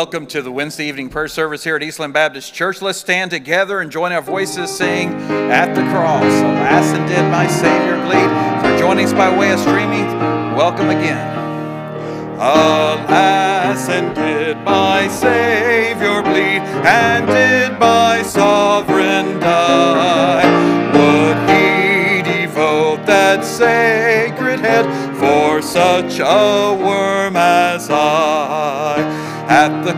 Welcome to the Wednesday evening prayer service here at Eastland Baptist Church. Let's stand together and join our voices sing At the Cross. Alas, and did my Savior bleed. For joining us by way of streaming, welcome again. Alas, and did my Savior bleed, and did my sovereign die? Would he devote that sacred head for such a worm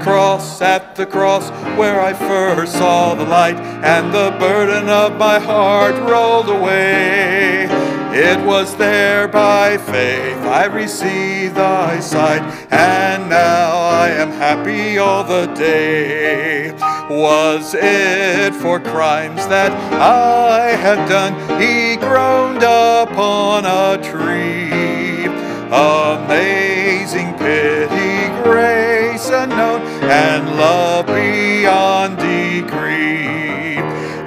cross, at the cross, where I first saw the light, and the burden of my heart rolled away. It was there by faith I received thy sight, and now I am happy all the day. Was it for crimes that I had done? He groaned upon a tree. Amazing and love beyond decree.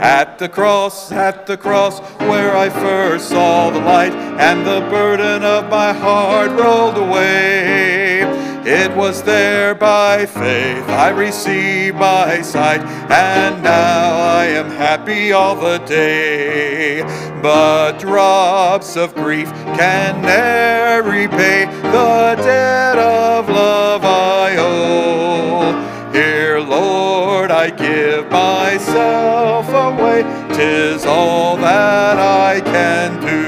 At the cross, at the cross, where I first saw the light, and the burden of my heart rolled away. It was there by faith I received my sight, and now I am happy all the day. But drops of grief can ne'er repay the debt of love tis all that I can do.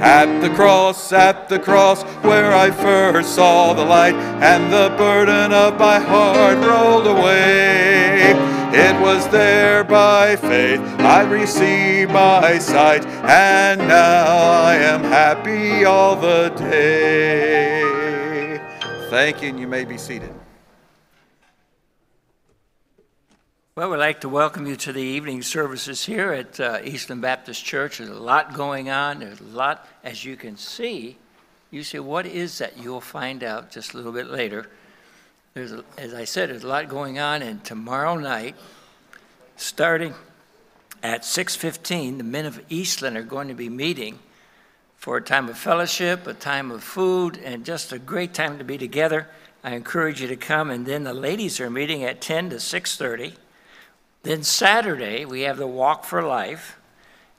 At the cross, at the cross, where I first saw the light, and the burden of my heart rolled away. It was there by faith I received my sight, and now I am happy all the day. Thank you, and you may be seated. Well, we'd like to welcome you to the evening services here at uh, Eastland Baptist Church. There's a lot going on. There's a lot, as you can see. You say, what is that? You'll find out just a little bit later. There's, a, as I said, there's a lot going on, and tomorrow night, starting at 6:15, the men of Eastland are going to be meeting for a time of fellowship, a time of food, and just a great time to be together. I encourage you to come. And then the ladies are meeting at 10 to 6:30 then Saturday, we have the Walk for Life.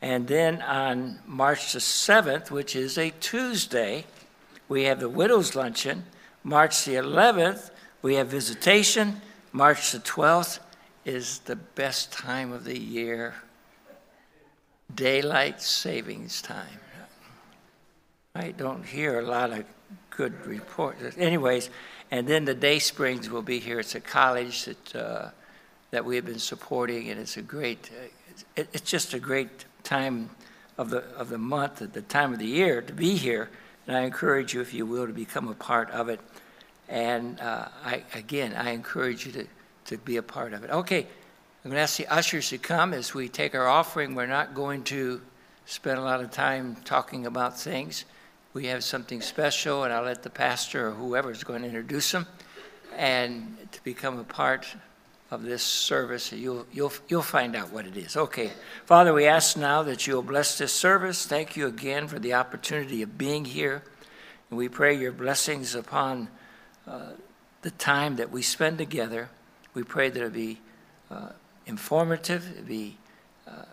And then on March the 7th, which is a Tuesday, we have the Widow's Luncheon. March the 11th, we have visitation. March the 12th is the best time of the year daylight savings time. I don't hear a lot of good reports. Anyways, and then the Day Springs will be here. It's a college that. Uh, that we have been supporting, and it's a great, it, it's just a great time of the, of the month, at the time of the year to be here. And I encourage you, if you will, to become a part of it. And uh, I, again, I encourage you to, to be a part of it. Okay, I'm going to ask the ushers to come as we take our offering. We're not going to spend a lot of time talking about things. We have something special, and I'll let the pastor or whoever is going to introduce them and to become a part of this service. You'll, you'll, you'll find out what it is. Okay. Father, we ask now that you'll bless this service. Thank you again for the opportunity of being here. And we pray your blessings upon uh, the time that we spend together. We pray that it be uh, informative, it be uh,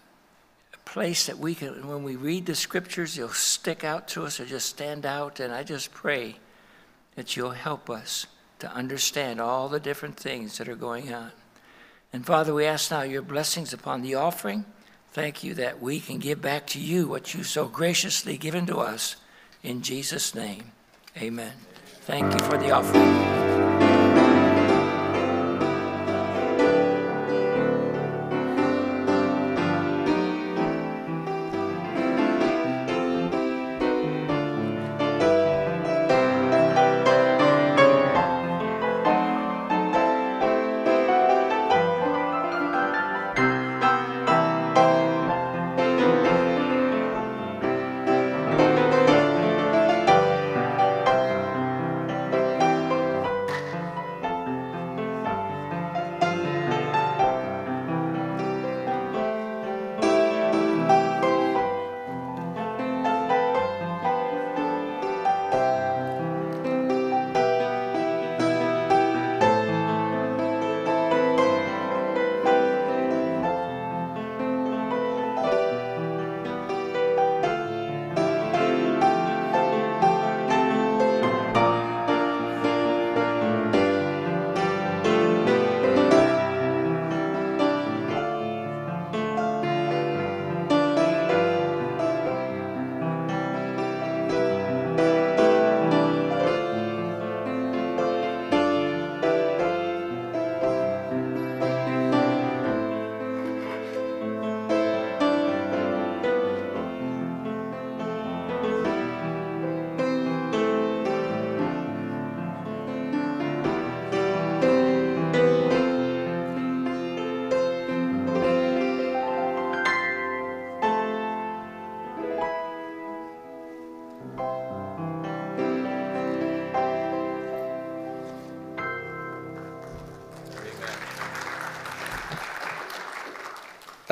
a place that we can, when we read the scriptures, they'll stick out to us or just stand out. And I just pray that you'll help us to understand all the different things that are going on. And Father, we ask now your blessings upon the offering. Thank you that we can give back to you what you so graciously given to us. In Jesus' name, amen. Thank you for the offering.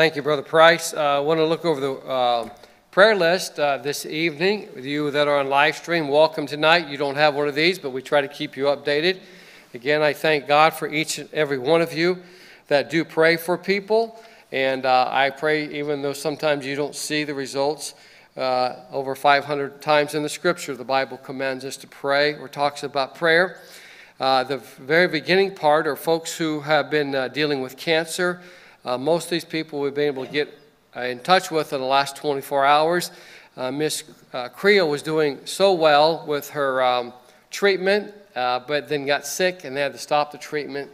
Thank you, Brother Price. I uh, want to look over the uh, prayer list uh, this evening. With you that are on live stream, welcome tonight. You don't have one of these, but we try to keep you updated. Again, I thank God for each and every one of you that do pray for people. And uh, I pray, even though sometimes you don't see the results, uh, over 500 times in the scripture, the Bible commands us to pray or talks about prayer. The very beginning part are folks who have been dealing with cancer. Uh, most of these people we've been able to get uh, in touch with in the last 24 hours. Uh, Miss Creel was doing so well with her um, treatment, but then got sick and they had to stop the treatment.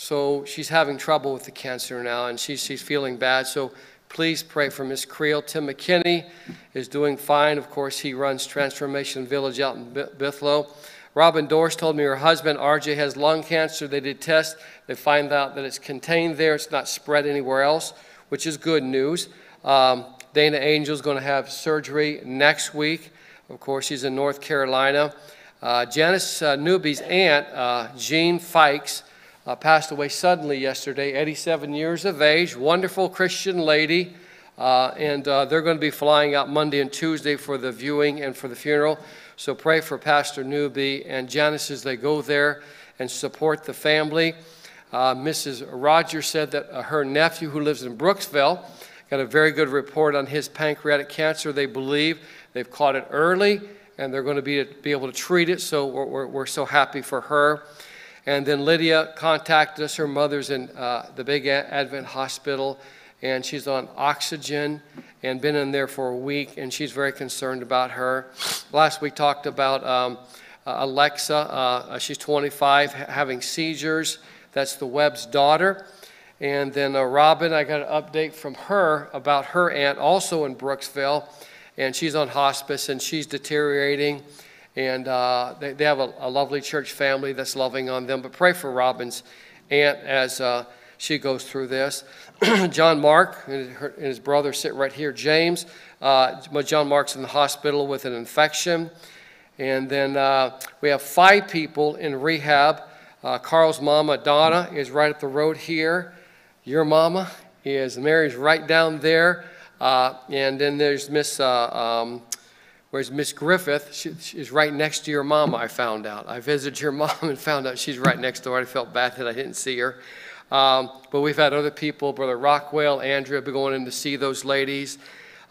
So she's having trouble with the cancer now, and she's, she's feeling bad. So please pray for Miss Creel. Tim McKinney is doing fine. Of course, he runs Transformation Village out in Bithlo. Robin Dorse told me her husband, RJ, has lung cancer. They did tests. They find out that it's contained there. It's not spread anywhere else, which is good news. Um, Dana Angel is going to have surgery next week. Of course, she's in North Carolina. Uh, Janice uh, Newby's aunt, uh, Jean Fikes, uh, passed away suddenly yesterday, 87 years of age, wonderful Christian lady. Uh, and uh, they're going to be flying out Monday and Tuesday for the viewing and for the funeral. So pray for Pastor Newby and Janice as they go there and support the family. Uh, Mrs. Rogers said that uh, her nephew, who lives in Brooksville, got a very good report on his pancreatic cancer. They believe they've caught it early and they're going to be, be able to treat it. So we're, we're, we're so happy for her. And then Lydia contacted us. Her mother's in uh, the Big Advent Hospital, and she's on oxygen and been in there for a week, and she's very concerned about her. Last week talked about um, uh, Alexa. Uh, she's 25, having seizures. That's the Webb's daughter. And then uh, Robin, I got an update from her about her aunt, also in Brooksville, and she's on hospice and she's deteriorating and uh, they, they have a, a, lovely church family that's loving on them. But pray for Robin's aunt as uh, she goes through this. John Mark and, her, and, his brother sit right here. James, uh, John Mark's in the hospital with an infection. And then uh, we have five people in rehab. Uh, Carl's mama, Donna, is right up the road here. Your mama is Mary's right down there. Uh, and then there's Miss um, Whereas Miss Griffith, she, she's right next to your mama, I found out. I visited your mom and found out she's right next door. I felt bad that I didn't see her. Um, but we've had other people, Brother Rockwell, Andrea, be going in to see those ladies.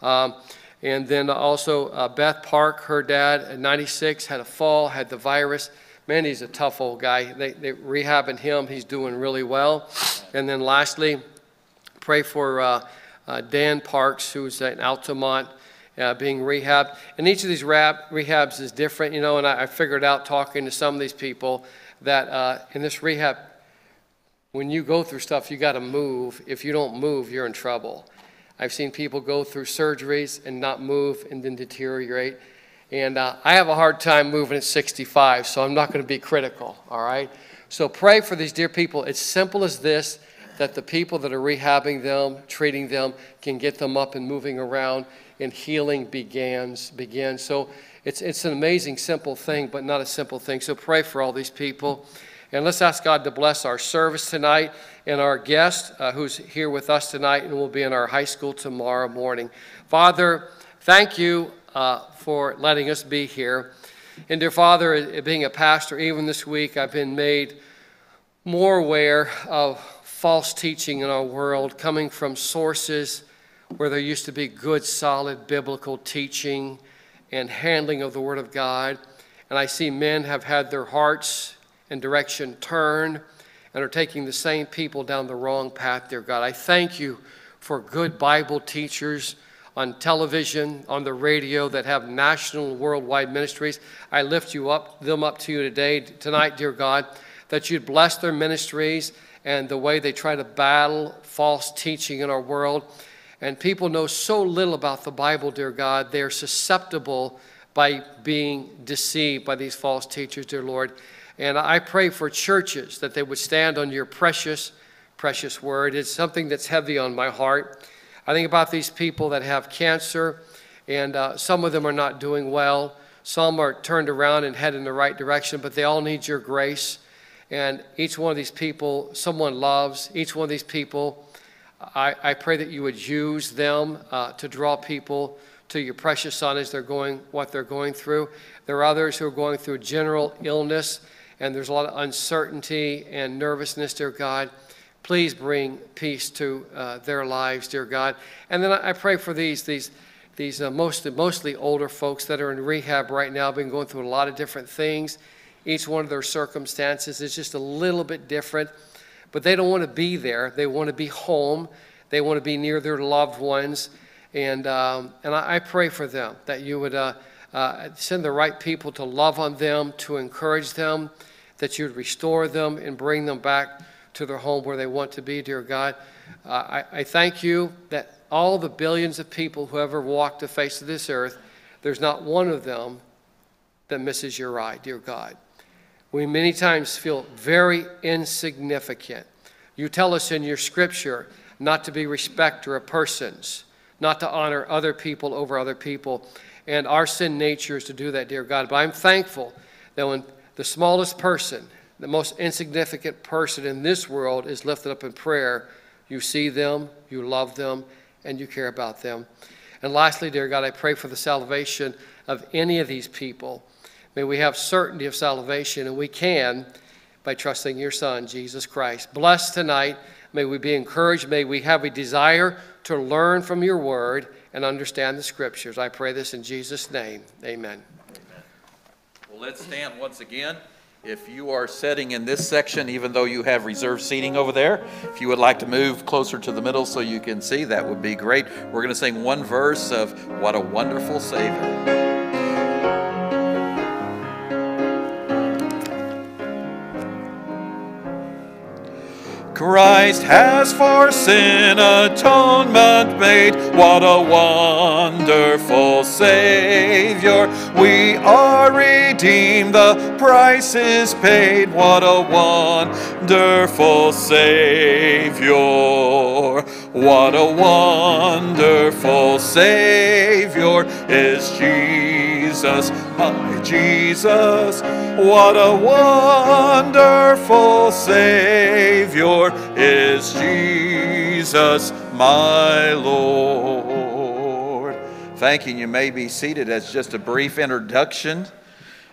Um, and then also uh, Beth Park, her dad at 96, had a fall, had the virus. Man, he's a tough old guy. They, they rehabbing him. He's doing really well. And then lastly, pray for uh, uh, Dan Parks, who's at Altamont uh, being rehabbed. And each of these rehabs is different, you know, and I, I, figured out talking to some of these people that uh, in this rehab, when you go through stuff, you got to move. If you don't move, you're in trouble. I've seen people go through surgeries and not move and then deteriorate. And uh, I have a hard time moving at 65, so I'm not going to be critical, all right? So pray for these dear people. It's simple as this that the people that are rehabbing them, treating them, can get them up and moving around and healing begins, begins. So it's, it's an amazing, simple thing, but not a simple thing. So pray for all these people. And let's ask God to bless our service tonight and our guest uh, who's here with us tonight and will be in our high school tomorrow morning. Father, thank you uh, for letting us be here. And dear Father, being a pastor, even this week, I've been made more aware of false teaching in our world coming from sources where there used to be good, solid biblical teaching and handling of the Word of God. And I see men have had their hearts and direction turned and are taking the same people down the wrong path, dear God. I thank you for good Bible teachers on television, on the radio that have national worldwide ministries. I lift you up, them up to you today, tonight, dear God, that you'd bless their ministries and the way they try to battle false teaching in our world. And people know so little about the Bible, dear God, they're susceptible by being deceived by these false teachers, dear Lord. And I pray for churches that they would stand on your precious, precious word. It's something that's heavy on my heart. I think about these people that have cancer, and uh, some of them are not doing well. Some are turned around and head in the right direction, but they all need your grace. And each one of these people, someone loves. Each one of these people I, I pray that you would use them uh, to draw people to your precious Son as they're going, what they're going through. There are others who are going through general illness, and there's a lot of uncertainty and nervousness, dear God. Please bring peace to uh, their lives, dear God. And then I, pray for these, these, these uh, mostly, mostly older folks that are in rehab right now, been going through a lot of different things. Each one of their circumstances is just a little bit different, but they don't want to be there. They want to be home. They want to be near their loved ones. And, um, and I, I, pray for them that you would uh, uh, send the right people to love on them, to encourage them, that you would restore them and bring them back to their home where they want to be, dear God. Uh, I, I thank you that all the billions of people who ever walked the face of this earth, there's not one of them that misses your eye, dear God. We many times feel very insignificant. You tell us in your scripture not to be respecter of persons, not to honor other people over other people. And our sin nature is to do that, dear God. But I'm thankful that when the smallest person, the most insignificant person in this world is lifted up in prayer, you see them, you love them, and you care about them. And lastly, dear God, I pray for the salvation of any of these people. May we have certainty of salvation, and we can by trusting your Son, Jesus Christ. Bless tonight. May we be encouraged. May we have a desire to learn from your word and understand the scriptures. I pray this in Jesus' name. Amen. Amen. Well, let's stand once again. If you are sitting in this section, even though you have reserved seating over there, if you would like to move closer to the middle so you can see, that would be great. We're going to sing one verse of What a Wonderful Savior. Christ has for sin atonement made. What a wonderful Savior. We are redeemed, the price is paid. What a wonderful Savior. What a wonderful Savior is Jesus, my Jesus. What a wonderful Savior is Jesus, my Lord. Thank you. You may be seated as just a brief introduction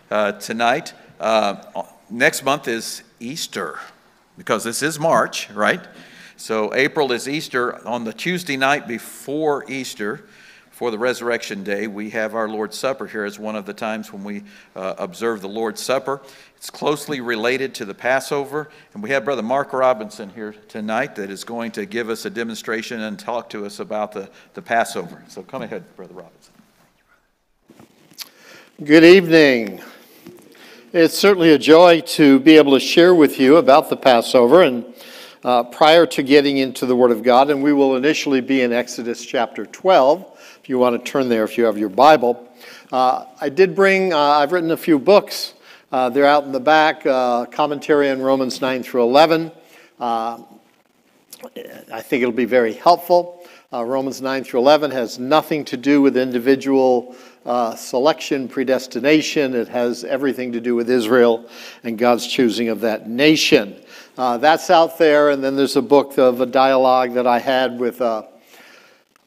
uh, tonight. Uh, next month is Easter because this is March, right? So April is Easter. On the Tuesday night before Easter, for the resurrection day, we have our Lord's Supper here as one of the times when we uh, observe the Lord's Supper. It's closely related to the Passover, and we have Brother Mark Robinson here tonight that is going to give us a demonstration and talk to us about the, the Passover. So come ahead, Brother Robinson. Good evening. It's certainly a joy to be able to share with you about the Passover and uh, prior to getting into the Word of God, and we will initially be in Exodus chapter 12 you want to turn there if you have your Bible. Uh, I did bring, uh, I've written a few books. Uh, they're out in the back, uh, commentary on Romans 9 through 11. Uh, I think it'll be very helpful. Uh, Romans 9 through 11 has nothing to do with individual selection, predestination. It has everything to do with Israel and God's choosing of that nation. that's out there, and then there's a book of a dialogue that I had with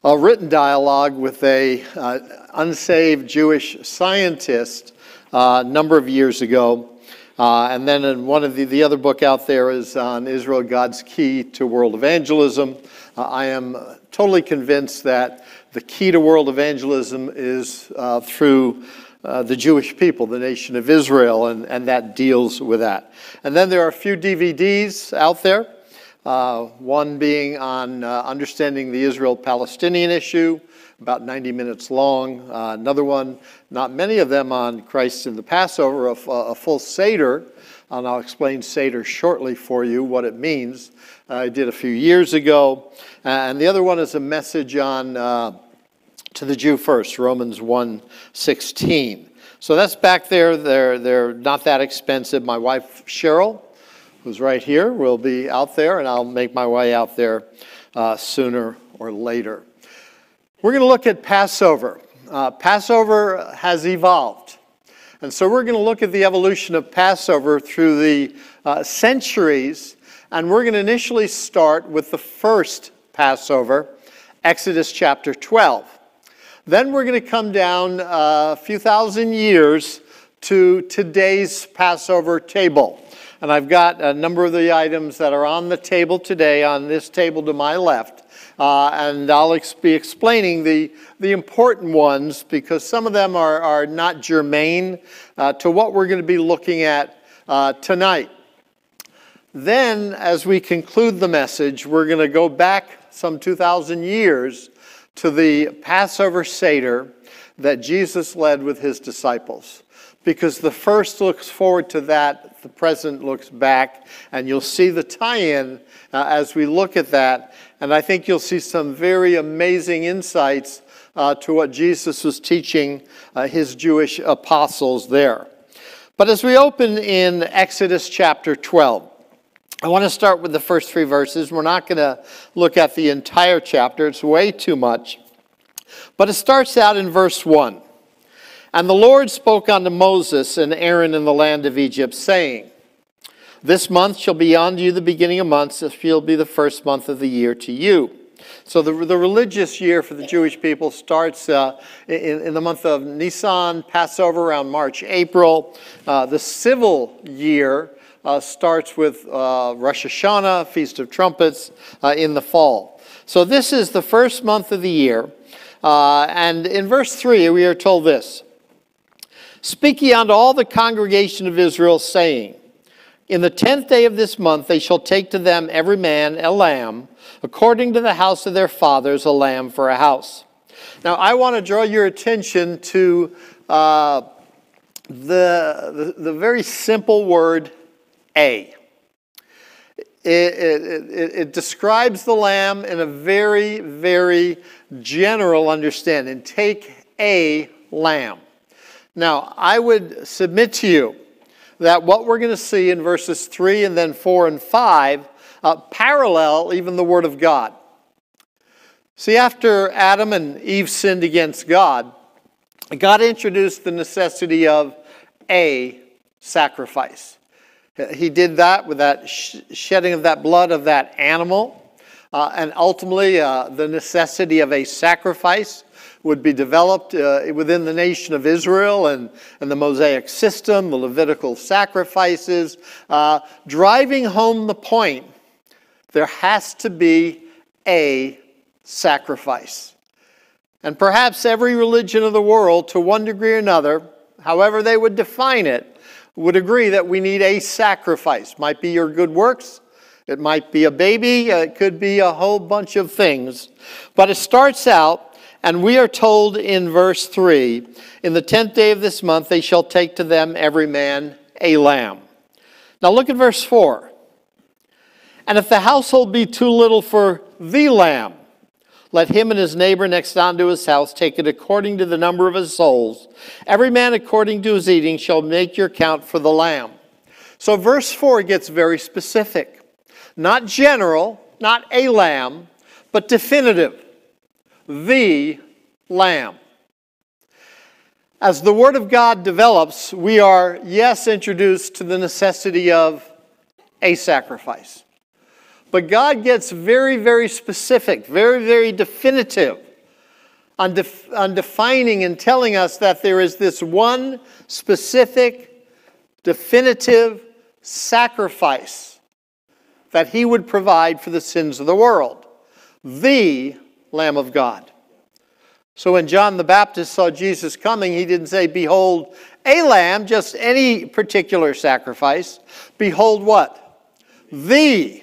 a written dialogue with a uh, unsaved Jewish scientist uh, a number of years ago. Uh, and then in one of the, the other book out there is on Israel, God's Key to World Evangelism. Uh, I am totally convinced that the key to world evangelism is uh, through uh, the Jewish people, the nation of Israel, and, and that deals with that. And then there are a few DVDs out there. Uh, one being on uh, understanding the Israel Palestinian issue, about 90 minutes long. Uh, another one, not many of them on Christ in the Passover, a, a full Seder. And I'll explain Seder shortly for you, what it means. I did a few years ago. and the other one is a message on uh, to the Jew first, Romans 1 16. So that's back there. They're, they're not that expensive. My wife, Cheryl, who's right here, will be out there, and I'll make my way out there uh, sooner or later. We're going to look at Passover. Uh, Passover has evolved. And so we're going to look at the evolution of Passover through the uh, centuries, and we're going to initially start with the first Passover, Exodus chapter 12. Then we're going to come down a few thousand years to today's Passover table. And I've got a number of the items that are on the table today, on this table to my left. Uh, and I'll ex- be explaining the, the important ones because some of them are, are not germane uh, to what we're going to be looking at uh, tonight. Then, as we conclude the message, we're going to go back some 2,000 years to the Passover Seder that Jesus led with his disciples. Because the first looks forward to that, the present looks back, and you'll see the tie in uh, as we look at that. And I think you'll see some very amazing insights uh, to what Jesus was teaching uh, his Jewish apostles there. But as we open in Exodus chapter 12, I want to start with the first three verses. We're not going to look at the entire chapter, it's way too much. But it starts out in verse 1. And the Lord spoke unto Moses and Aaron in the land of Egypt, saying, This month shall be unto you the beginning of months, it shall be the first month of the year to you. So the, the religious year for the Jewish people starts uh, in, in, the month of Nisan, Passover around March, April. Uh, the civil year uh, starts with uh, Rosh Hashanah, Feast of Trumpets, uh, in the fall. So this is the first month of the year. Uh, and in verse 3, we are told this Speak ye unto all the congregation of Israel, saying, In the tenth day of this month they shall take to them every man a lamb, according to the house of their fathers, a lamb for a house. Now, I want to draw your attention to uh, the, the, the very simple word a. It, it, it, it, describes the lamb in a very, very general understanding. Take a lamb. Now, I would submit to you that what we're going to see in verses 3 and then 4 and 5 uh, parallel even the Word of God. See, after Adam and Eve sinned against God, God introduced the necessity of a sacrifice. He did that with that shedding of that blood of that animal. Uh, and ultimately, uh, the necessity of a sacrifice would be developed uh, within the nation of Israel and, and the Mosaic system, the Levitical sacrifices, uh, driving home the point there has to be a sacrifice. And perhaps every religion of the world, to one degree or another, however they would define it, would agree that we need a sacrifice. Might be your good works, it might be a baby, it could be a whole bunch of things. But it starts out, and we are told in verse 3 In the tenth day of this month they shall take to them every man a lamb. Now look at verse 4. And if the household be too little for the lamb, let him and his neighbor next unto his house take it according to the number of his souls. Every man according to his eating shall make your count for the lamb. So verse 4 gets very specific. Not general, not a lamb, but definitive. The lamb. As the Word of God develops, we are, yes, introduced to the necessity of a sacrifice. But God gets very, very specific, very, very definitive on, def- on defining and telling us that there is this one specific, definitive sacrifice that He would provide for the sins of the world the Lamb of God. So when John the Baptist saw Jesus coming, he didn't say, Behold, a lamb, just any particular sacrifice. Behold, what? The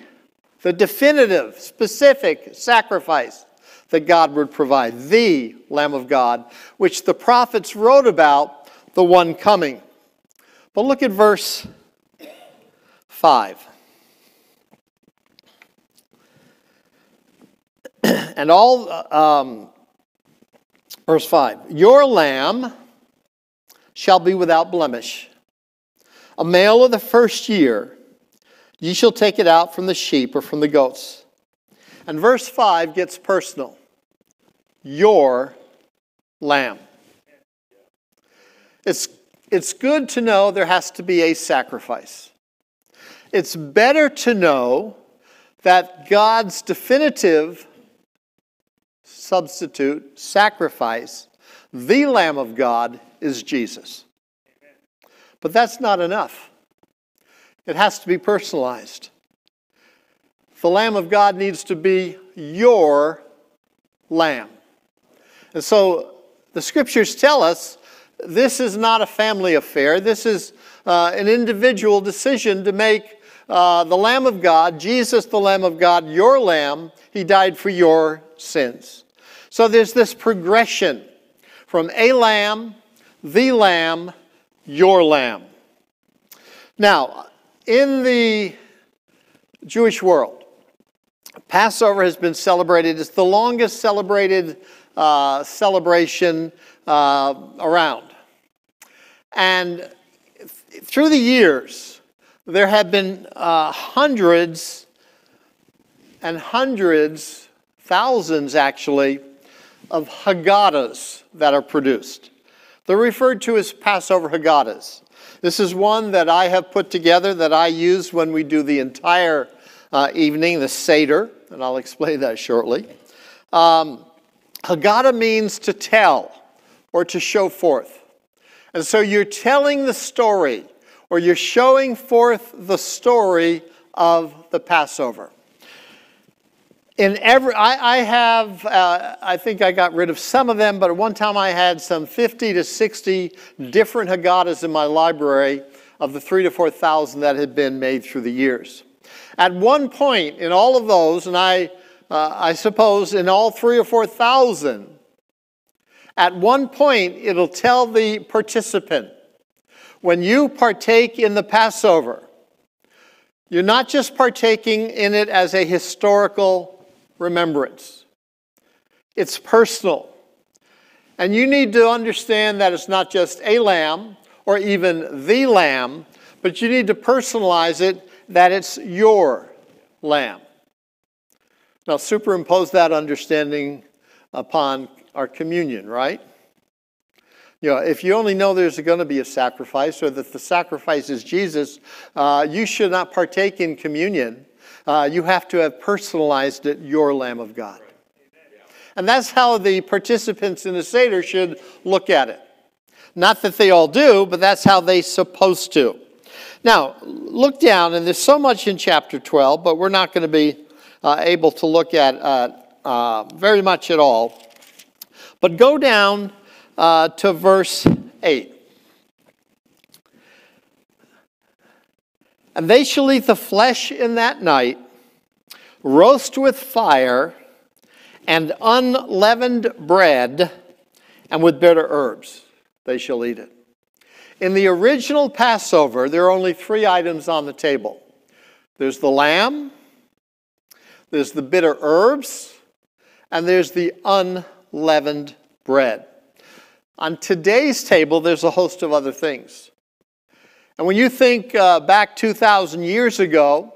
the definitive, specific sacrifice that God would provide, the Lamb of God, which the prophets wrote about, the one coming. But look at verse 5. And all, um, verse 5 Your lamb shall be without blemish, a male of the first year Ye shall take it out from the sheep or from the goats. And verse 5 gets personal. Your lamb. It's, it's good to know there has to be a sacrifice. It's better to know that God's definitive substitute, sacrifice, the Lamb of God is Jesus. But that's not enough. It has to be personalized. The Lamb of God needs to be your lamb. And so the scriptures tell us this is not a family affair. This is uh, an individual decision to make uh, the Lamb of God, Jesus, the Lamb of God, your lamb. He died for your sins. So there's this progression from a lamb, the lamb, your lamb. Now, in the Jewish world, Passover has been celebrated. It's the longest celebrated uh, celebration uh, around. And th- through the years, there have been uh, hundreds and hundreds, thousands actually, of Haggadahs that are produced. They're referred to as Passover Haggadahs. This is one that I have put together that I use when we do the entire uh, evening, the Seder, and I'll explain that shortly. Um, Haggadah means to tell or to show forth. And so you're telling the story or you're showing forth the story of the Passover. In every, I, I have, uh, I think I got rid of some of them, but at one time I had some 50 to 60 different Haggadahs in my library of the three to 4,000 that had been made through the years. At one point in all of those, and I, uh, I suppose in all three or 4,000, at one point it'll tell the participant, when you partake in the Passover, you're not just partaking in it as a historical remembrance. It's personal. And you need to understand that it's not just a lamb or even the lamb, but you need to personalize it that it's your lamb. Now, superimpose that understanding upon our communion, right? You know, if you only know there's going to be a sacrifice or that the sacrifice is Jesus, uh, you should not partake in communion uh, you have to have personalized it, your Lamb of God. And that's how the participants in the Seder should look at it. Not that they all do, but that's how they're supposed to. Now, look down, and there's so much in chapter 12, but we're not going to be uh, able to look at uh, uh, very much at all. But go down uh, to verse 8. And they shall eat the flesh in that night, roast with fire, and unleavened bread, and with bitter herbs. They shall eat it. In the original Passover, there are only three items on the table there's the lamb, there's the bitter herbs, and there's the unleavened bread. On today's table, there's a host of other things. And when you think uh, back 2,000 years ago,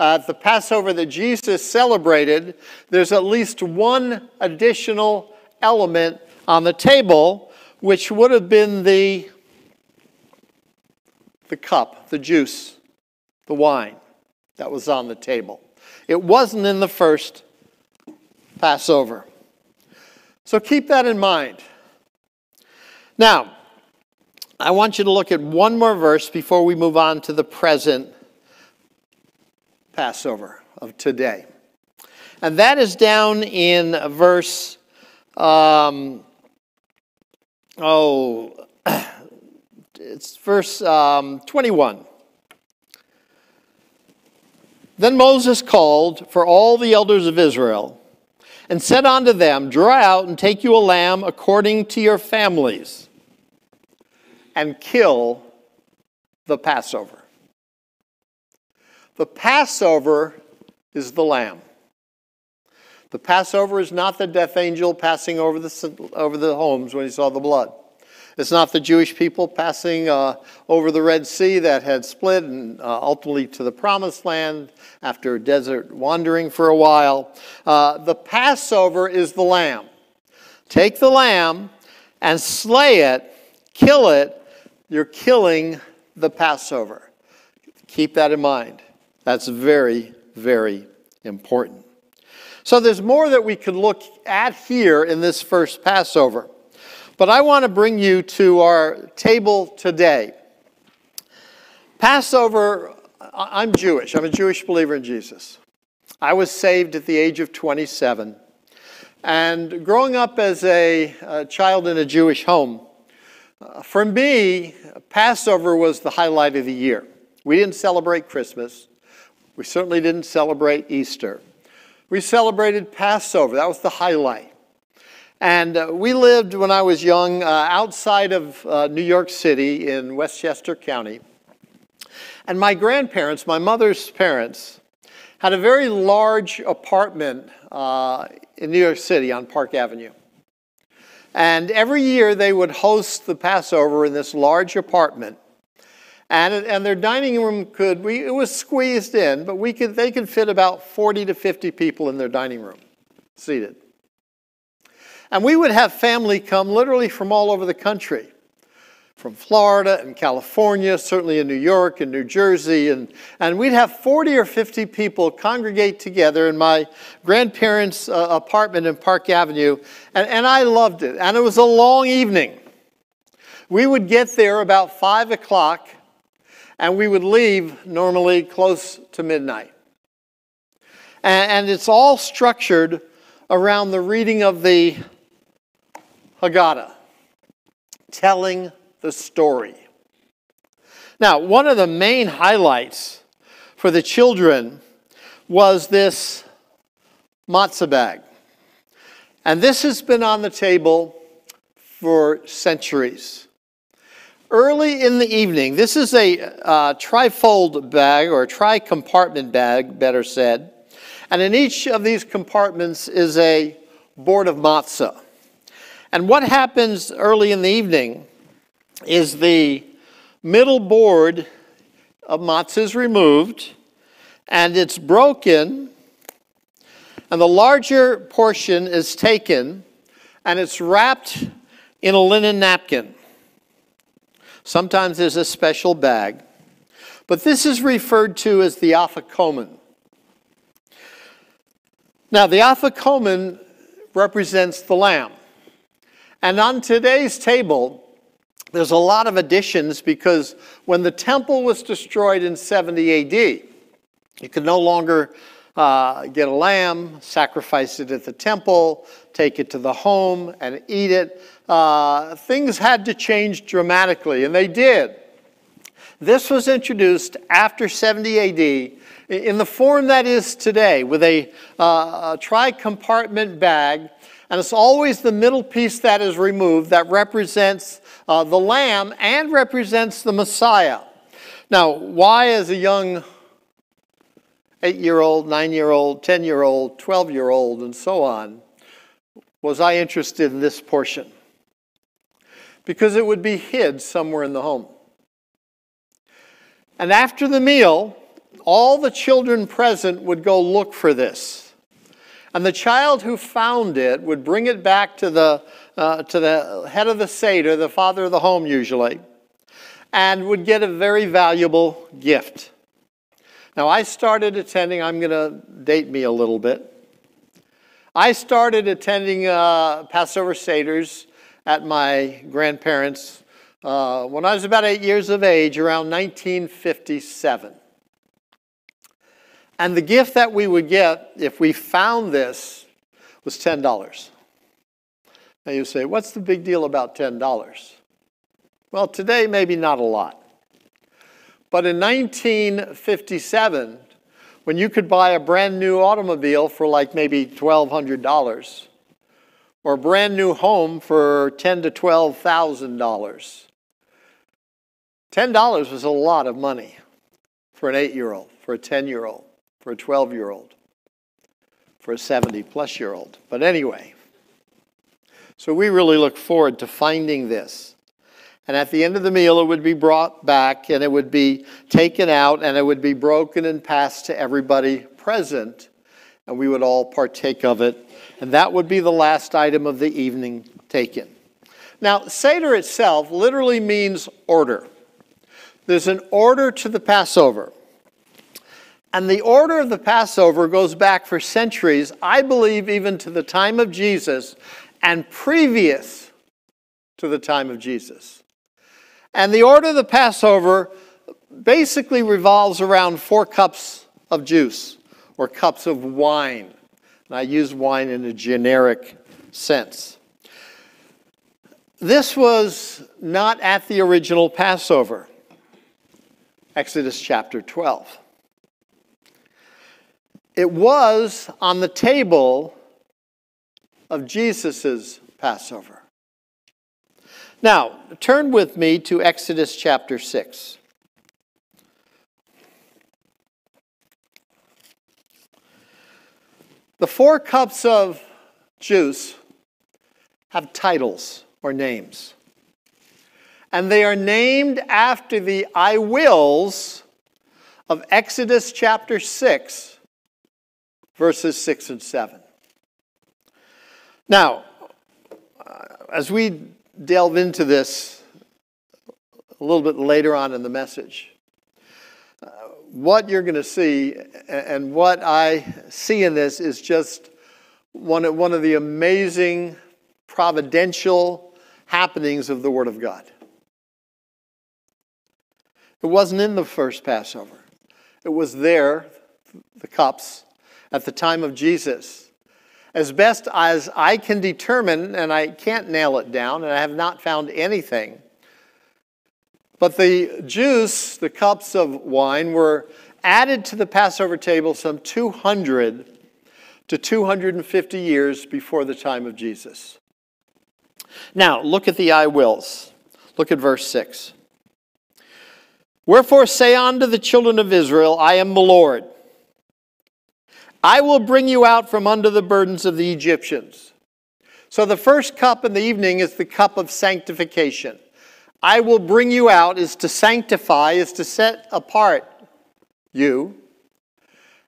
uh, the Passover that Jesus celebrated, there's at least one additional element on the table, which would have been the, the cup, the juice, the wine that was on the table. It wasn't in the first Passover. So keep that in mind. Now, I want you to look at one more verse before we move on to the present Passover of today. And that is down in verse, um, oh, it's verse um, 21. Then Moses called for all the elders of Israel and said unto them, Draw out and take you a lamb according to your families and kill the Passover. The Passover is the lamb. The Passover is not the death angel passing over the, over the homes when he saw the blood. It's not the Jewish people passing uh, over the Red Sea that had split and uh, ultimately to the Promised Land after desert wandering for a while. Uh, the Passover is the lamb. Take the lamb and slay it, kill it, you're killing the Passover. Keep that in mind. That's very, very important. So there's more that we could look at here in this first Passover. But I want to bring you to our table today. Passover, I'm Jewish. I'm a Jewish believer in Jesus. I was saved at the age of 27. And growing up as a, a child in a Jewish home, uh, for me, Passover was the highlight of the year. We didn't celebrate Christmas. We certainly didn't celebrate Easter. We celebrated Passover. That was the highlight. And uh, we lived when I was young uh, outside of uh, New York City in Westchester County. And my grandparents, my mother's parents, had a very large apartment uh, in New York City on Park Avenue. And every year they would host the Passover in this large apartment. And, and their dining room could, we, it was squeezed in, but we could, they could fit about 40 to 50 people in their dining room, seated. And we would have family come literally from all over the country from Florida and California, certainly in New York and New Jersey. And, and we'd have 40 or 50 people congregate together in my grandparents' uh, apartment in Park Avenue. And, and I loved it. And it was a long evening. We would get there about 5 o'clock and we would leave normally close to midnight. And, and it's all structured around the reading of the Haggadah, telling the story. Now, one of the main highlights for the children was this matzah bag. And this has been on the table for centuries. Early in the evening, this is a uh, trifold bag or tri compartment bag, better said. And in each of these compartments is a board of matzah. And what happens early in the evening is the middle board of matzah is removed and it's broken and the larger portion is taken and it's wrapped in a linen napkin. Sometimes there's a special bag, but this is referred to as the afikomen. Now, the afikomen represents the lamb. And on today's table, there's a lot of additions because when the temple was destroyed in 70 AD, you could no longer uh, get a lamb, sacrifice it at the temple, take it to the home, and eat it. Uh, things had to change dramatically, and they did. This was introduced after 70 AD in the form that is today, with a, uh, a tri compartment bag, and it's always the middle piece that is removed that represents uh, the Lamb and represents the Messiah. Now, why, as a young eight year old, nine year old, 10 year old, 12 year old, and so on, was I interested in this portion? Because it would be hid somewhere in the home. And after the meal, all the children present would go look for this. And the child who found it would bring it back to the uh, to the head of the Seder, the father of the home usually, and would get a very valuable gift. Now, I started attending, I'm going to date me a little bit. I started attending uh, Passover Seders at my grandparents' uh, when I was about eight years of age, around 1957. And the gift that we would get if we found this was $10. Now you say, what's the big deal about $10? Well, today, maybe not a lot. But in 1957, when you could buy a brand new automobile for like maybe $1,200, or a brand new home for ten to twelve thousand dollars. Ten dollars was a lot of money for an eight-year-old, for a ten-year-old, for a twelve-year-old, for a seventy-plus-year-old. But anyway, so we really look forward to finding this. And at the end of the meal, it would be brought back and it would be taken out and it would be broken and passed to everybody present. And we would all partake of it. And that would be the last item of the evening taken. Now, Seder itself literally means order. There's an order to the Passover. And the order of the Passover goes back for centuries, I believe, even to the time of Jesus and previous to the time of Jesus. And the order of the Passover basically revolves around four cups of juice or cups of wine. And I use wine in a generic sense. This was not at the original Passover, Exodus chapter 12. It was on the table of Jesus' Passover. Now, turn with me to Exodus chapter 6. The four cups of juice have titles or names. And they are named after the I wills of Exodus chapter 6, verses 6 and 7. Now, uh, as we delve into this a little bit later on in the message, uh, what you're going to see and what I see in this is just one, one of the amazing providential happenings of the Word of God. It wasn't in the first Passover, it was there, the cups, at the time of Jesus. As best as I can determine, and I can't nail it down, and I have not found anything, but the juice, the cups of wine, were added to the Passover table some 200 to 250 years before the time of Jesus. Now, look at the I wills. Look at verse 6. Wherefore say unto the children of Israel, I am the Lord. I will bring you out from under the burdens of the Egyptians. So the first cup in the evening is the cup of sanctification. I will bring you out is to sanctify, is to set apart you.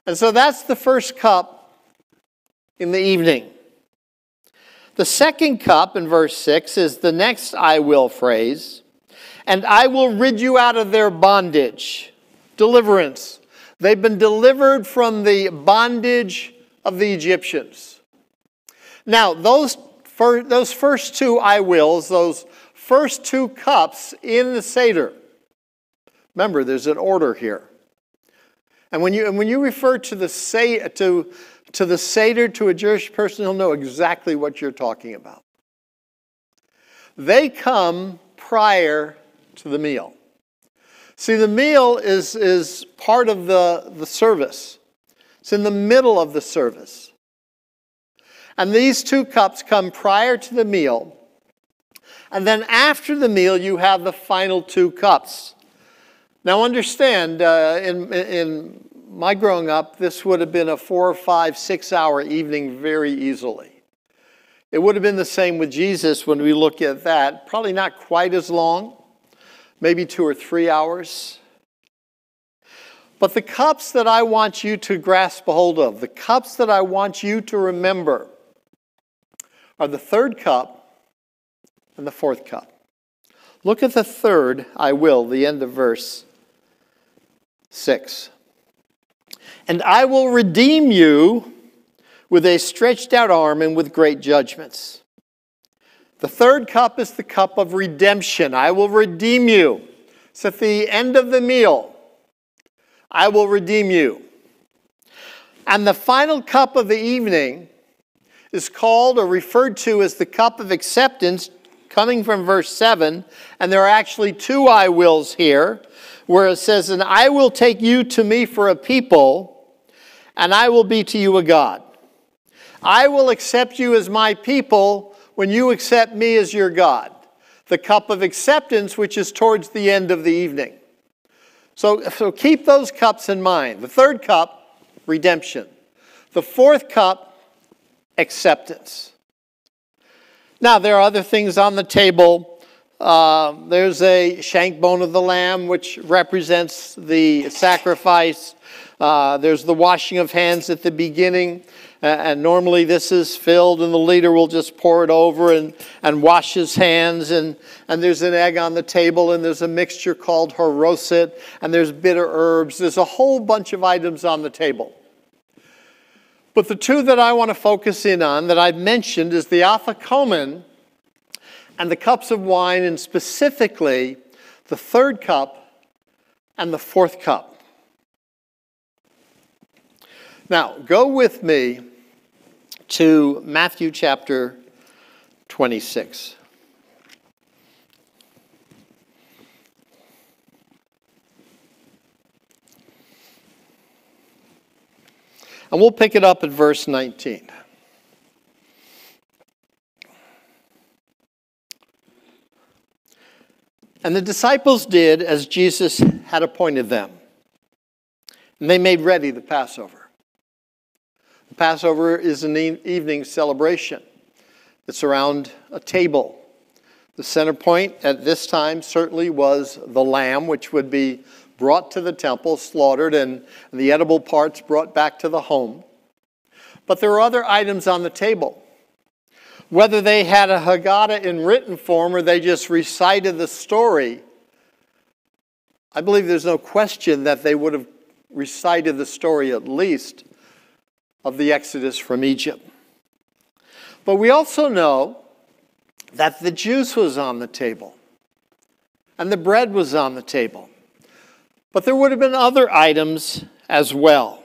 And so that's the first cup in the evening. The second cup in verse 6 is the next I will phrase, and I will rid you out of their bondage. Deliverance. They've been delivered from the bondage of the Egyptians. Now, those, for, those first two I wills, those first two cups in the Seder, remember, there's an order here. And when you, and when you refer to the, to to the Seder to a Jewish person, he'll know exactly what you're talking about. They come prior to the meal. See, the meal is, is part of the, the service, it's in the middle of the service. And these two cups come prior to the meal. And then after the meal, you have the final two cups. Now, understand, uh, in, in my growing up, this would have been a four or five, six hour evening very easily. It would have been the same with Jesus when we look at that. Probably not quite as long, maybe two or three hours. But the cups that I want you to grasp hold of, the cups that I want you to remember, are the third cup and the fourth cup. Look at the third, I will, the end of verse 6. And I will redeem you with a stretched out arm and with great judgments. The third cup is the cup of redemption. I will redeem you. So at the end of the meal, I will redeem you. And the final cup of the evening is called or referred to as the cup of acceptance, coming from verse 7. And there are actually two I wills here, where it says, And I will take you to me for a people and I will be to you a God. I will accept you as my people when you accept me as your God. The cup of acceptance, which is towards the end of the evening. So, so keep those cups in mind. The third cup, redemption. The fourth cup, acceptance. Now, there are other things on the table. Uh, there's a shank bone of the lamb, which represents the sacrifice. Uh, there's the washing of hands at the beginning. And normally this is filled, and the leader will just pour it over and, and wash his hands. And, and there's an egg on the table, and there's a mixture called haroset, and there's bitter herbs. There's a whole bunch of items on the table. But the two that I want to focus in on that I've mentioned is the afikomen and the cups of wine, and specifically the third cup and the fourth cup. Now, go with me to Matthew chapter 26. And we'll pick it up at verse 19. And the disciples did as Jesus had appointed them. And they made ready the Passover. Passover is an evening celebration. It's around a table. The center point at this time certainly was the lamb, which would be brought to the temple, slaughtered, and the edible parts brought back to the home. But there were other items on the table. Whether they had a Haggadah in written form or they just recited the story, I believe there's no question that they would have recited the story at least of the Exodus from Egypt. But we also know that the juice was on the table and the bread was on the table. But there would have been other items as well.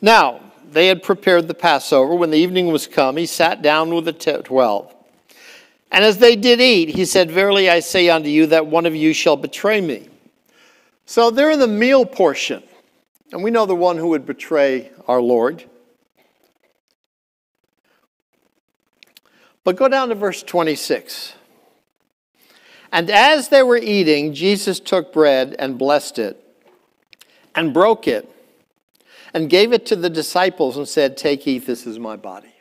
Now, they had prepared the Passover. When the evening was come, he sat down with the twelve. And as they did eat, he said, Verily I say unto you that one of you shall betray me. So they're in the meal portion. And we know the one who would betray our Lord. But go down to verse 26. And as they were eating, Jesus took bread and blessed it and broke it and gave it to the disciples and said, Take, eat, this is my body.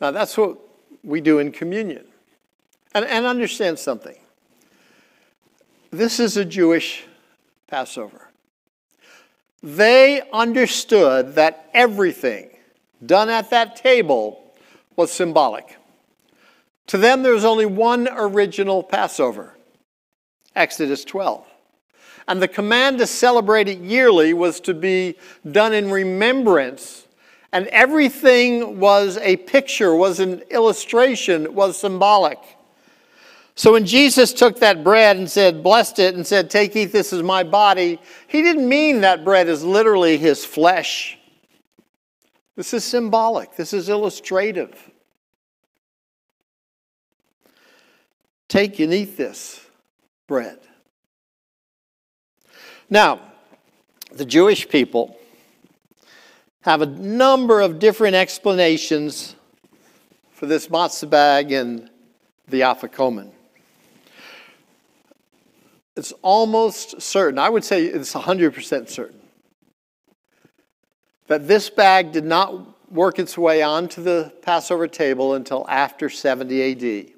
Now, that's what we do in communion. And, and understand something. This is a Jewish Passover. They understood that everything done at that table was symbolic. To them, there was only one original Passover Exodus 12. And the command to celebrate it yearly was to be done in remembrance. And everything was a picture, was an illustration, was symbolic. So when Jesus took that bread and said, blessed it, and said, Take, eat, this is my body, he didn't mean that bread is literally his flesh. This is symbolic, this is illustrative. Take and eat this bread. Now, the Jewish people have a number of different explanations for this matzah bag and the afikomen it's almost certain, I would say it's 100% certain, that this bag did not work its way onto the Passover table until after 70 AD,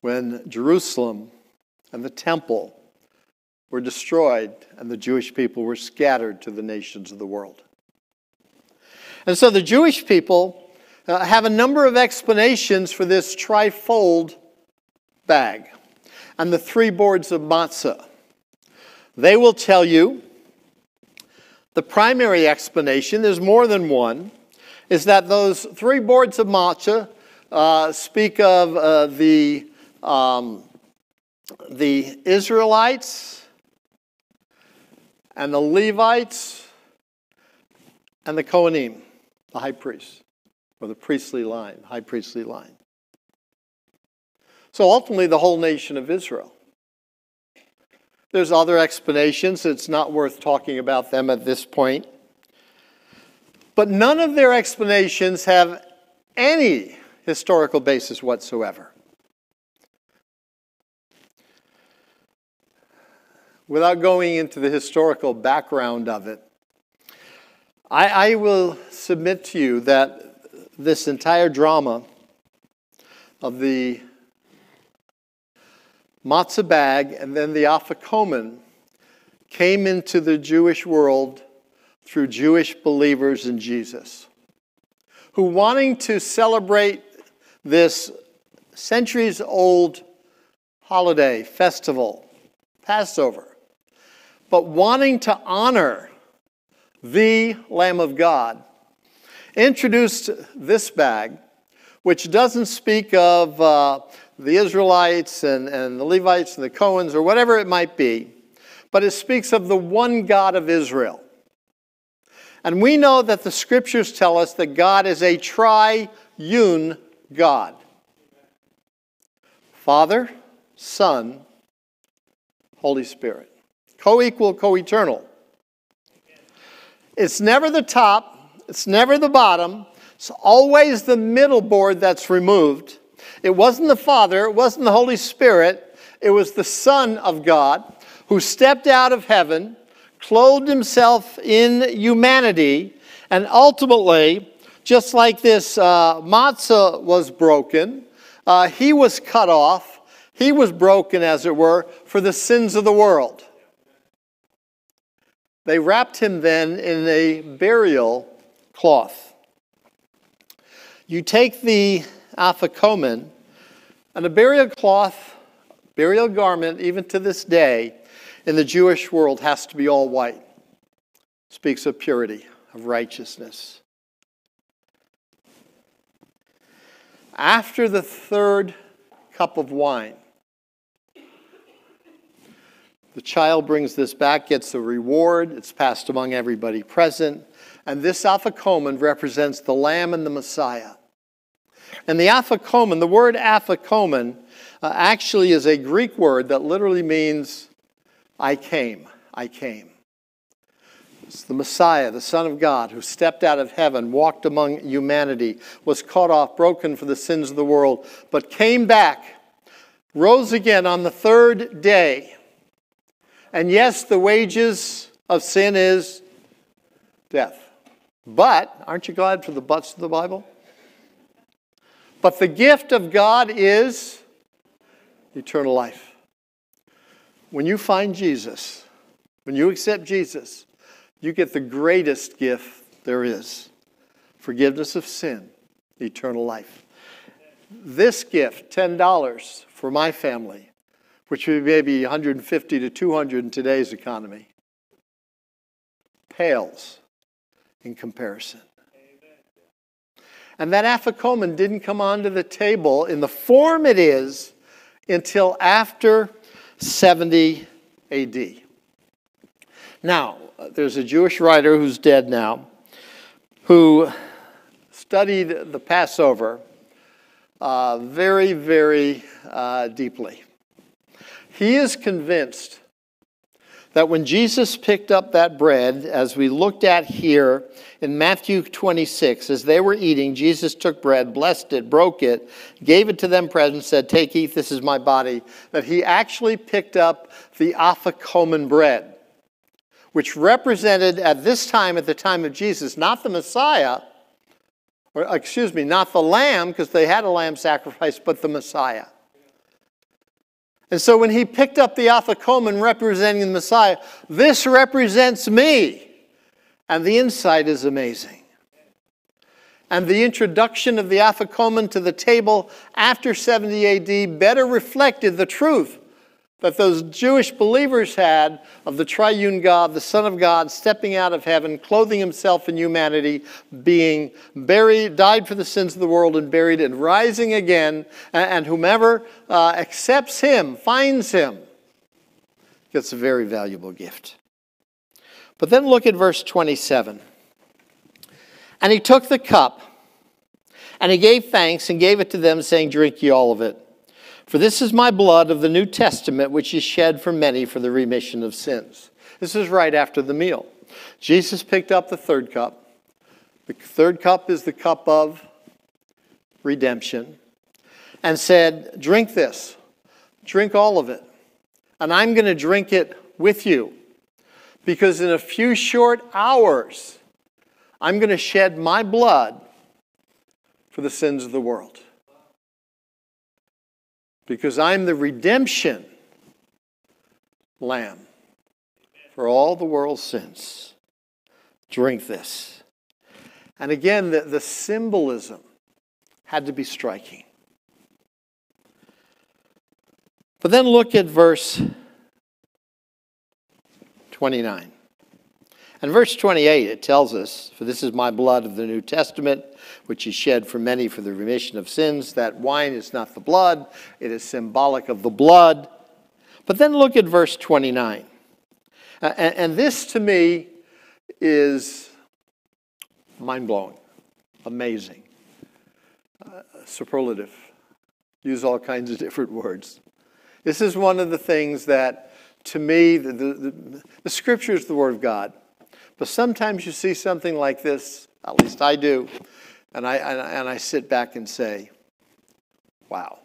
when Jerusalem and the temple were destroyed and the Jewish people were scattered to the nations of the world. And so the Jewish people uh, have a number of explanations for this trifold bag and the three boards of matzah. They will tell you the primary explanation, there's more than one, is that those three boards of matzah uh, speak of uh, the, um, the Israelites and the Levites and the Kohanim, the high priests, or the priestly line, high priestly line. So ultimately, the whole nation of Israel. There's other explanations. It's not worth talking about them at this point. But none of their explanations have any historical basis whatsoever. Without going into the historical background of it, I, I will submit to you that this entire drama of the matzah bag and then the afikomen came into the Jewish world through Jewish believers in Jesus who, wanting to celebrate this centuries old holiday, festival, Passover, but wanting to honor the Lamb of God, introduced this bag, which doesn't speak of uh, the Israelites and, and the Levites and the Cohens or whatever it might be, but it speaks of the one God of Israel. And we know that the scriptures tell us that God is a triune God Father, Son, Holy Spirit. Co equal, co eternal. It's never the top, it's never the bottom, it's always the middle board that's removed. It wasn't the Father, it wasn't the Holy Spirit, it was the Son of God who stepped out of heaven, clothed himself in humanity, and ultimately, just like this uh, matzah was broken, uh, he was cut off, he was broken, as it were, for the sins of the world. They wrapped him then in a burial cloth. You take the afikomen, and a burial cloth, burial garment, even to this day, in the Jewish world has to be all white. Speaks of purity, of righteousness. After the third cup of wine, the child brings this back, gets a reward. It's passed among everybody present. And this afikomen represents the Lamb and the Messiah. And the afikomen, the word afikomen, uh, actually is a Greek word that literally means I came, I came. It's the Messiah, the Son of God, who stepped out of heaven, walked among humanity, was caught off, broken for the sins of the world, but came back, rose again on the third day and yes, the wages of sin is death. But, aren't you glad for the buts of the Bible? But the gift of God is eternal life. When you find Jesus, when you accept Jesus, you get the greatest gift there is forgiveness of sin, eternal life. This gift, $10 for my family, which would be maybe 150 to 200 in today's economy, pales in comparison. And that afikomen didn't come onto the table in the form it is until after 70 AD. Now, there's a Jewish writer who's dead now who studied the Passover uh, very, very uh, deeply. He is convinced that when Jesus picked up that bread, as we looked at here in Matthew 26, as they were eating, Jesus took bread, blessed it, broke it, gave it to them present, said, Take, eat, this is my body. That he actually picked up the afikomen bread, which represented at this time, at the time of Jesus, not the Messiah, or excuse me, not the lamb, because they had a lamb sacrifice, but the Messiah. And so when he picked up the afikomen representing the Messiah, this represents me. And the insight is amazing. And the introduction of the afikomen to the table after 70 AD better reflected the truth that those Jewish believers had of the triune God, the Son of God, stepping out of heaven, clothing himself in humanity, being buried, died for the sins of the world and buried, and rising again. And whomever uh, accepts him, finds him, gets a very valuable gift. But then look at verse 27. And he took the cup, and he gave thanks, and gave it to them, saying, Drink ye all of it. For this is my blood of the New Testament, which is shed for many for the remission of sins. This is right after the meal. Jesus picked up the third cup. The third cup is the cup of redemption, and said, Drink this, drink all of it. And I'm going to drink it with you, because in a few short hours, I'm going to shed my blood for the sins of the world because I'm the redemption lamb for all the world's sins. drink this. And again, the, the symbolism had to be striking. But then look at verse 29. And verse 28, it tells us, For this is my blood of the New Testament, which is shed for many for the remission of sins. That wine is not the blood, it is symbolic of the blood. But then look at verse 29. Uh, and, and this to me is mind blowing, amazing, uh, superlative. Use all kinds of different words. This is one of the things that, to me, the, the, the, the scripture is the Word of God. But sometimes you see something like this, at least I do, and I, and, and I sit back and say, wow,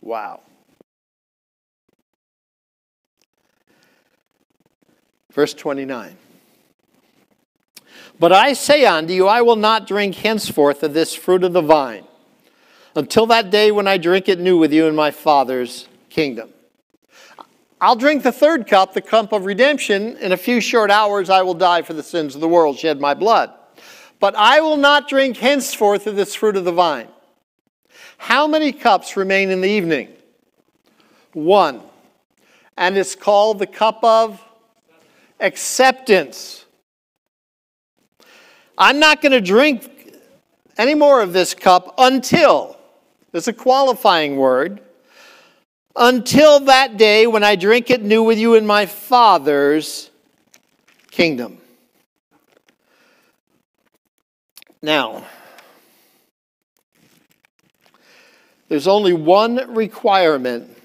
wow. Verse 29. But I say unto you, I will not drink henceforth of this fruit of the vine until that day when I drink it new with you in my Father's kingdom. I'll drink the third cup, the cup of redemption. In a few short hours, I will die for the sins of the world, shed my blood. But I will not drink henceforth of this fruit of the vine. How many cups remain in the evening? One. And it's called the cup of acceptance. I'm not going to drink any more of this cup until, there's a qualifying word, until that day when I drink it new with you in my Father's kingdom. Now, there's only one requirement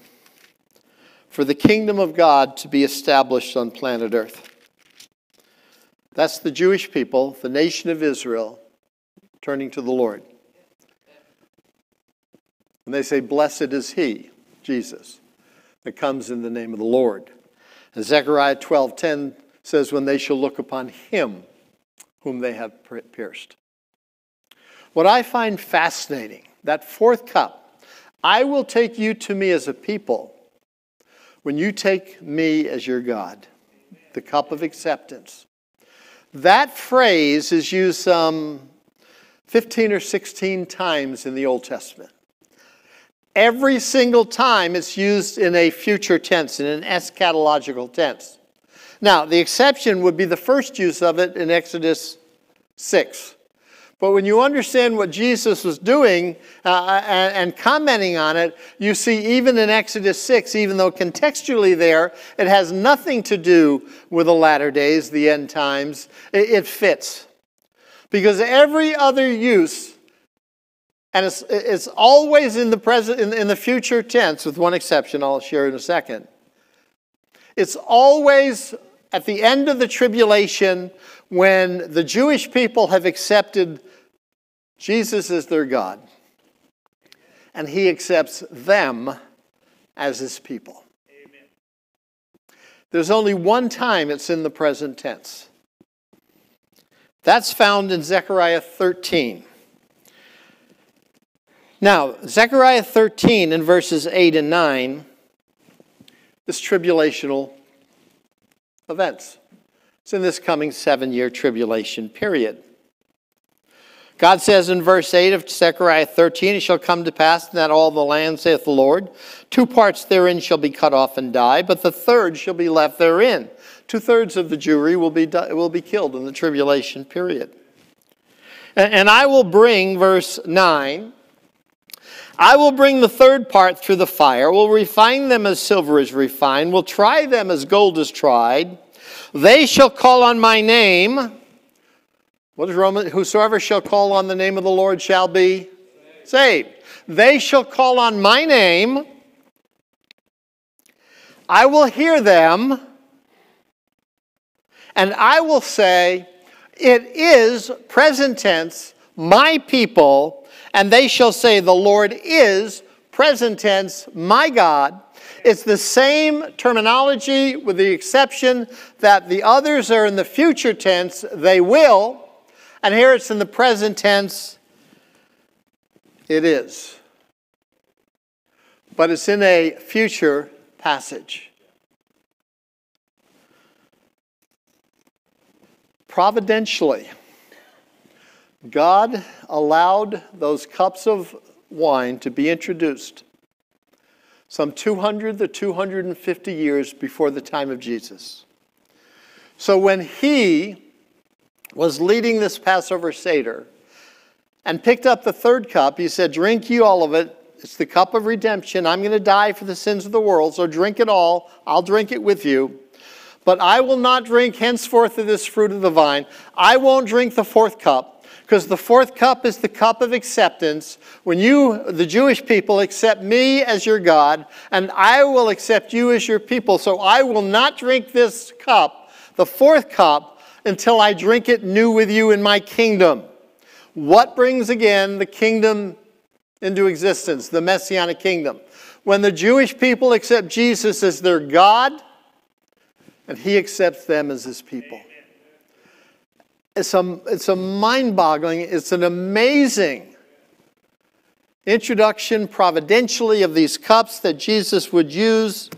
for the kingdom of God to be established on planet Earth. That's the Jewish people, the nation of Israel, turning to the Lord. And they say, Blessed is he Jesus, that comes in the name of the Lord. And Zechariah 12:10 says, When they shall look upon him whom they have pierced. What I find fascinating, that fourth cup, I will take you to me as a people when you take me as your God, the cup of acceptance. That phrase is used some 15 or 16 times in the Old Testament. Every single time it's used in a future tense, in an eschatological tense. Now, the exception would be the first use of it in Exodus 6. But when you understand what Jesus was doing uh, and, and, commenting on it, you see even in Exodus 6, even though contextually there, it has nothing to do with the latter days, the end times, it, it fits. Because every other use and it's, it's always in the present, in, in the future tense, with one exception I'll share in a second. It's always at the end of the tribulation when the Jewish people have accepted Jesus as their God. And he accepts them as his people. Amen. There's only one time it's in the present tense. That's found in Zechariah 13. Now, Zechariah 13 in verses 8 and 9, this tribulational events. It's in this coming seven year tribulation period. God says in verse 8 of Zechariah 13, It shall come to pass that all the land, saith the Lord, two parts therein shall be cut off and die, but the third shall be left therein. Two thirds of the Jewry will be, will be killed in the tribulation period. And I will bring, verse 9, I will bring the third part through the fire, will refine them as silver is refined, will try them as gold is tried. They shall call on my name. What is Roman? Whosoever shall call on the name of the Lord shall be saved. They shall call on my name. I will hear them, and I will say, It is present tense, my people and they shall say, The Lord is, present tense, my God. It's the same terminology with the exception that the others are in the future tense, they will. And here it's in the present tense, it is. But it's in a future passage. Providentially, God allowed those cups of wine to be introduced some 200 to 250 years before the time of Jesus. So when he was leading this Passover Seder and picked up the third cup, he said, Drink you all of it. It's the cup of redemption. I'm going to die for the sins of the world, so drink it all. I'll drink it with you. But I will not drink henceforth of this fruit of the vine. I won't drink the fourth cup because the fourth cup is the cup of acceptance. When you, the Jewish people, accept me as your God, and I will accept you as your people. So I will not drink this cup, the fourth cup, until I drink it new with you in my kingdom. What brings again the kingdom into existence, the messianic kingdom? When the Jewish people accept Jesus as their God, and he accepts them as his people. It's a, it's a mind boggling, it's an amazing introduction providentially of these cups that Jesus would use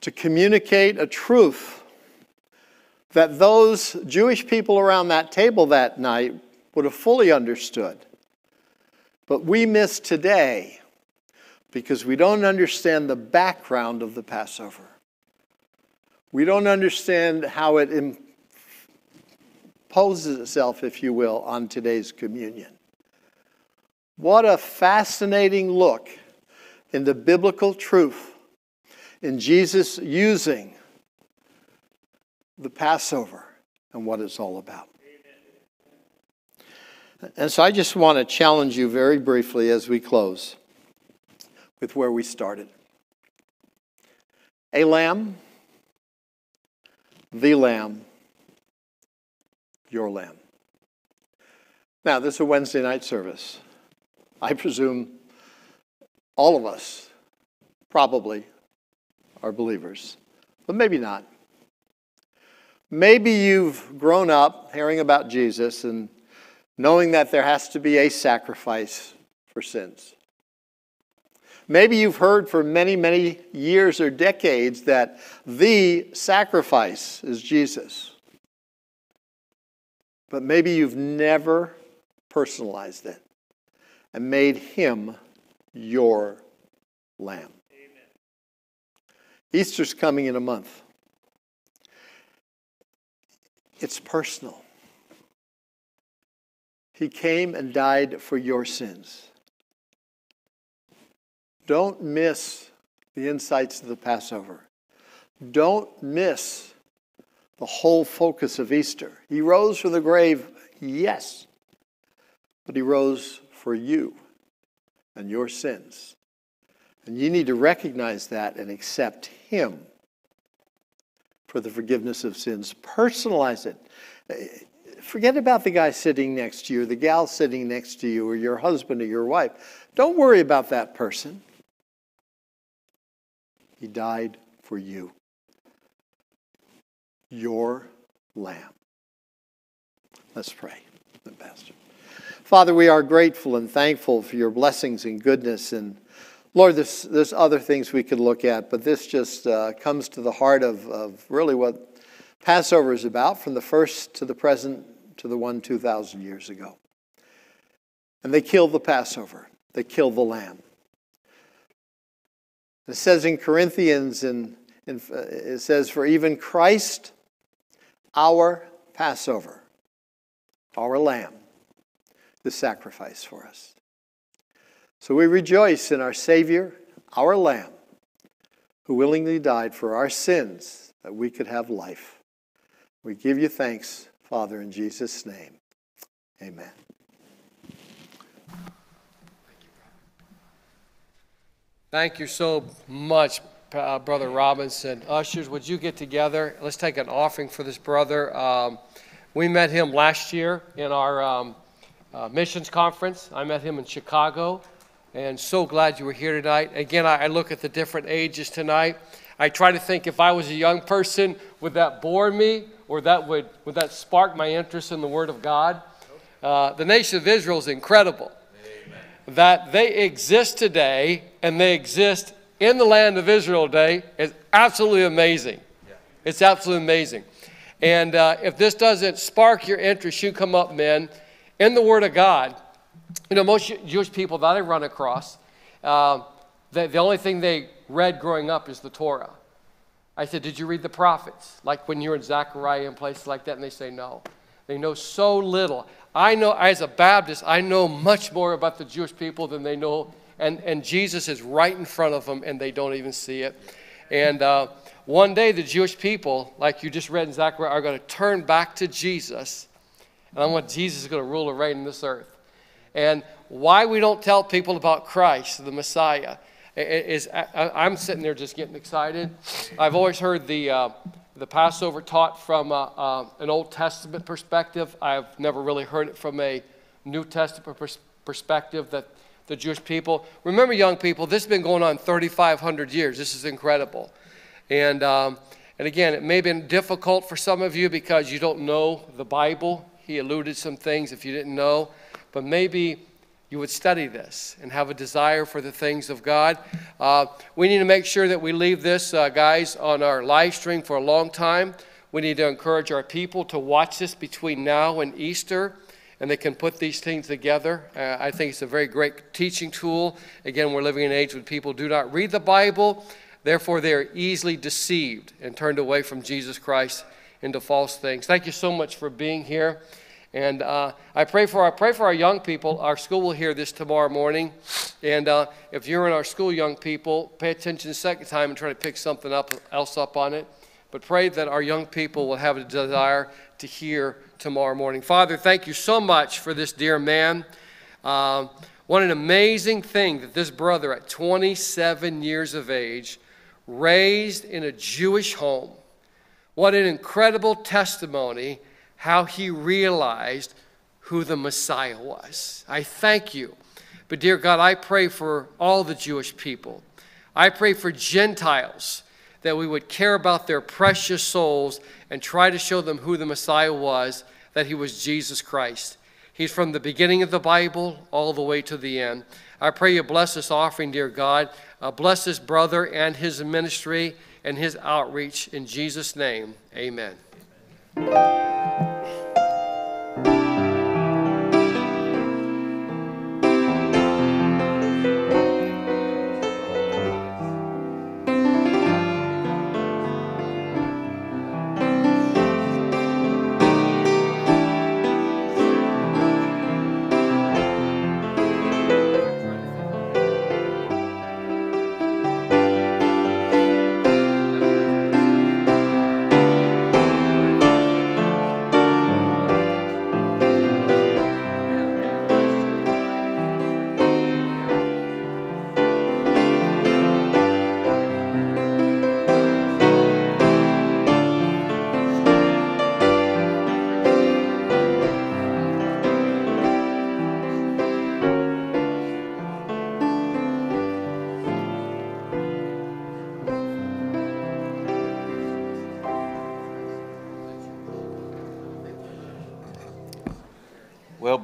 to communicate a truth that those Jewish people around that table that night would have fully understood. But we miss today because we don't understand the background of the Passover. We don't understand how it imposes itself, if you will, on today's communion. What a fascinating look in the biblical truth in Jesus using the Passover and what it's all about. And so I just want to challenge you very briefly as we close with where we started. A lamb the Lamb, your Lamb. Now, this is a Wednesday night service. I presume all of us probably are believers, but maybe not. Maybe you've grown up hearing about Jesus and knowing that there has to be a sacrifice for sins. Maybe you've heard for many, many years or decades that the sacrifice is Jesus. But maybe you've never personalized it and made him your lamb. Amen. Easter's coming in a month. It's personal. He came and died for your sins. Don't miss the insights of the Passover. Don't miss the whole focus of Easter. He rose from the grave, yes, but he rose for you and your sins. And you need to recognize that and accept him for the forgiveness of sins. Personalize it. Forget about the guy sitting next to you, the gal sitting next to you, or your husband or your wife. Don't worry about that person. He died for you. Your lamb. Let's pray, The Pastor. Father, we are grateful and thankful for your blessings and goodness. And Lord, there's, there's other things we could look at, but this just uh, comes to the heart of, of really what Passover is about from the first to the present to the one 2,000 years ago. And they killed the Passover, they killed the lamb. It says in Corinthians, and uh, it says, For even Christ, our Passover, our Lamb, the sacrifice for us. So we rejoice in our Savior, our Lamb, who willingly died for our sins that we could have life. We give you thanks, Father, in Jesus' name. Amen. Thank you so much, uh, Brother Robinson. Ushers, would you get together? Let's take an offering for this brother. Um, we met him last year in our um, uh, missions conference. I met him in Chicago, and so glad you were here tonight. Again, I, I look at the different ages tonight. I try to think if I was a young person, would that bore me, or that would would that spark my interest in the Word of God? Uh, the nation of Israel is incredible that they exist today and they exist in the land of Israel today is absolutely amazing. It's absolutely amazing. And uh, if this doesn't spark your interest, you come up, men, in the Word of God. You know, most Jewish people that I run across, uh, the, the only thing they read growing up is the Torah. I said, Did you read the prophets? Like when you're in Zechariah and places like that, and they say no. They know so little. I know, as a Baptist, I know much more about the Jewish people than they know. And, and Jesus is right in front of them, and they don't even see it. And uh, one day, the Jewish people, like you just read in Zechariah, are going to turn back to Jesus. And I want Jesus is going to rule and reign in this earth. And why we don't tell people about Christ, the Messiah, is I, am sitting there just getting excited. I've always heard the, uh, the Passover taught from uh, uh, an Old Testament perspective. I've never really heard it from a New Testament pers- perspective that the Jewish people. Remember, young people, this has been going on 3,500 years. This is incredible. And, um, and again, it may have been difficult for some of you because you don't know the Bible. He alluded some things if you didn't know. But maybe you would study this and have a desire for the things of God. Uh, we need to make sure that we leave this, uh, guys, on our live stream for a long time. We need to encourage our people to watch this between now and Easter, and they can put these things together. Uh, I think it's a very great teaching tool. Again, we're living in an age when people do not read the Bible, therefore, they are easily deceived and turned away from Jesus Christ into false things. Thank you so much for being here. And uh, I pray for, I pray for our young people. Our school will hear this tomorrow morning. And uh, if you're in our school, young people, pay attention the second time and try to pick something up, else up on it. But pray that our young people will have a desire to hear tomorrow morning. Father, thank you so much for this dear man. Uh, what an amazing thing that this brother, at 27 years of age, raised in a Jewish home. What an incredible testimony how he realized who the Messiah was. I thank you. But, dear God, I pray for all the Jewish people. I pray for Gentiles that we would care about their precious souls and try to show them who the Messiah was, that he was Jesus Christ. He's from the beginning of the Bible all the way to the end. I pray you bless this offering, dear God. Uh, bless this brother and his ministry and his outreach. In Jesus' name, amen. Thank you.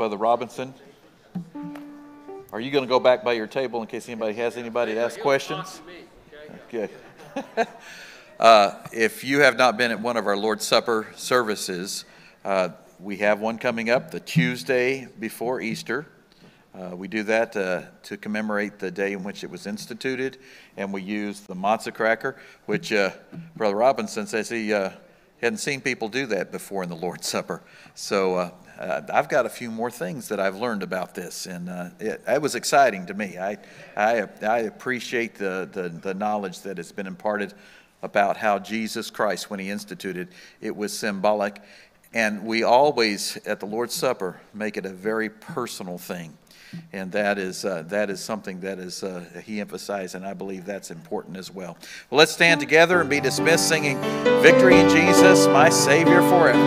Brother Robinson. Are you going to go back by your table in case anybody has anybody to ask questions? Okay. uh, if you have not been at one of our Lord's Supper services, uh, we have one coming up the Tuesday before Easter. Uh, we do that uh, to commemorate the day in which it was instituted, and we use the matzah cracker, which uh, Brother Robinson says he uh, hadn't seen people do that before in the Lord's Supper. So uh, uh, I've got a few more things that I've learned about this, and uh, it, it, was exciting to me. I, I, I appreciate the, the, the knowledge that has been imparted about how Jesus Christ, when he instituted, it was symbolic. And we always, at the Lord's Supper, make it a very personal thing. And that is, uh, that is something that is, uh, he emphasized, and I believe that's important as well. well. Let's stand together and be dismissed singing Victory in Jesus, my Savior forever.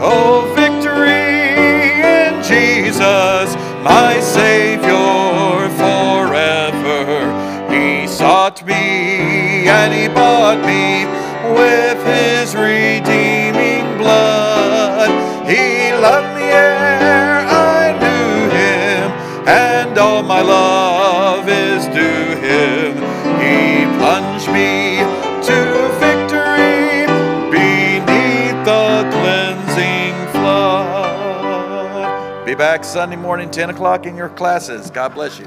Oh, victory in Jesus, my Savior forever. He sought me and He bought me with His redeeming Sunday morning, 10 o'clock in your classes. God bless you.